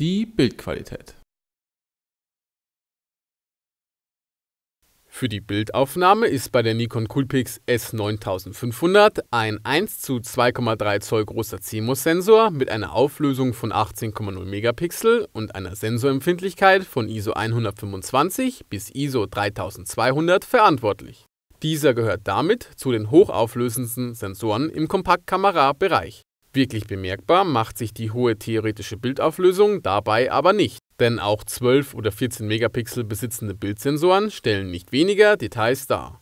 Die Bildqualität. Für die Bildaufnahme ist bei der Nikon Coolpix S9500 ein 1 zu 2,3 Zoll großer CMOS-Sensor mit einer Auflösung von 18,0 Megapixel und einer Sensorempfindlichkeit von ISO 125 bis ISO 3200 verantwortlich. Dieser gehört damit zu den hochauflösendsten Sensoren im Kompaktkamera-Bereich. Wirklich bemerkbar macht sich die hohe theoretische Bildauflösung dabei aber nicht, denn auch 12 oder 14 Megapixel besitzende Bildsensoren stellen nicht weniger Details dar.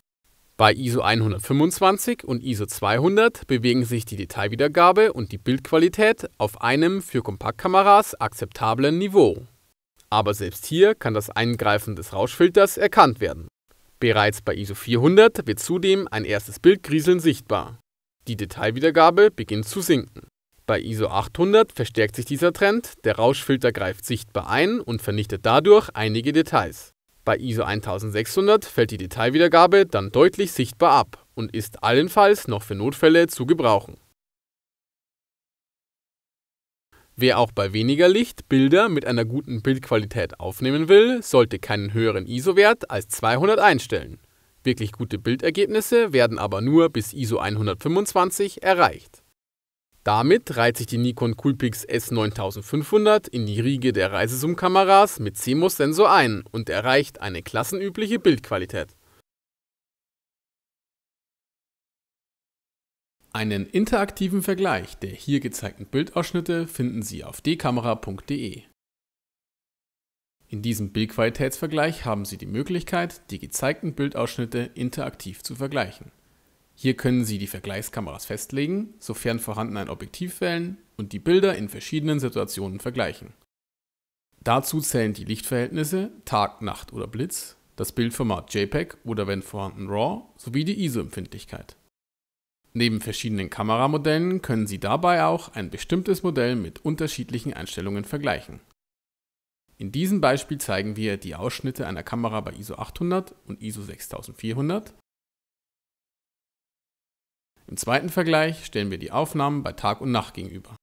Bei ISO 125 und ISO 200 bewegen sich die Detailwiedergabe und die Bildqualität auf einem für Kompaktkameras akzeptablen Niveau. Aber selbst hier kann das Eingreifen des Rauschfilters erkannt werden. Bereits bei ISO 400 wird zudem ein erstes Bildgrieseln sichtbar die Detailwiedergabe beginnt zu sinken. Bei ISO 800 verstärkt sich dieser Trend, der Rauschfilter greift sichtbar ein und vernichtet dadurch einige Details. Bei ISO 1600 fällt die Detailwiedergabe dann deutlich sichtbar ab und ist allenfalls noch für Notfälle zu gebrauchen. Wer auch bei weniger Licht Bilder mit einer guten Bildqualität aufnehmen will, sollte keinen höheren ISO-Wert als 200 einstellen Wirklich gute Bildergebnisse werden aber nur bis ISO 125 erreicht. Damit reiht sich die Nikon Coolpix S9500 in die Riege der Reisezoom-Kameras mit CMOS-Sensor ein und erreicht eine klassenübliche Bildqualität. Einen interaktiven Vergleich der hier gezeigten Bildausschnitte finden Sie auf dkamera.de. In diesem Bildqualitätsvergleich haben Sie die Möglichkeit, die gezeigten Bildausschnitte interaktiv zu vergleichen. Hier können Sie die Vergleichskameras festlegen, sofern vorhanden ein Objektiv wählen und die Bilder in verschiedenen Situationen vergleichen. Dazu zählen die Lichtverhältnisse Tag, Nacht oder Blitz, das Bildformat JPEG oder wenn vorhanden RAW sowie die ISO-Empfindlichkeit. Neben verschiedenen Kameramodellen können Sie dabei auch ein bestimmtes Modell mit unterschiedlichen Einstellungen vergleichen in diesem Beispiel zeigen wir die Ausschnitte einer Kamera bei ISO 800 und ISO 6400. Im zweiten Vergleich stellen wir die Aufnahmen bei Tag und Nacht gegenüber.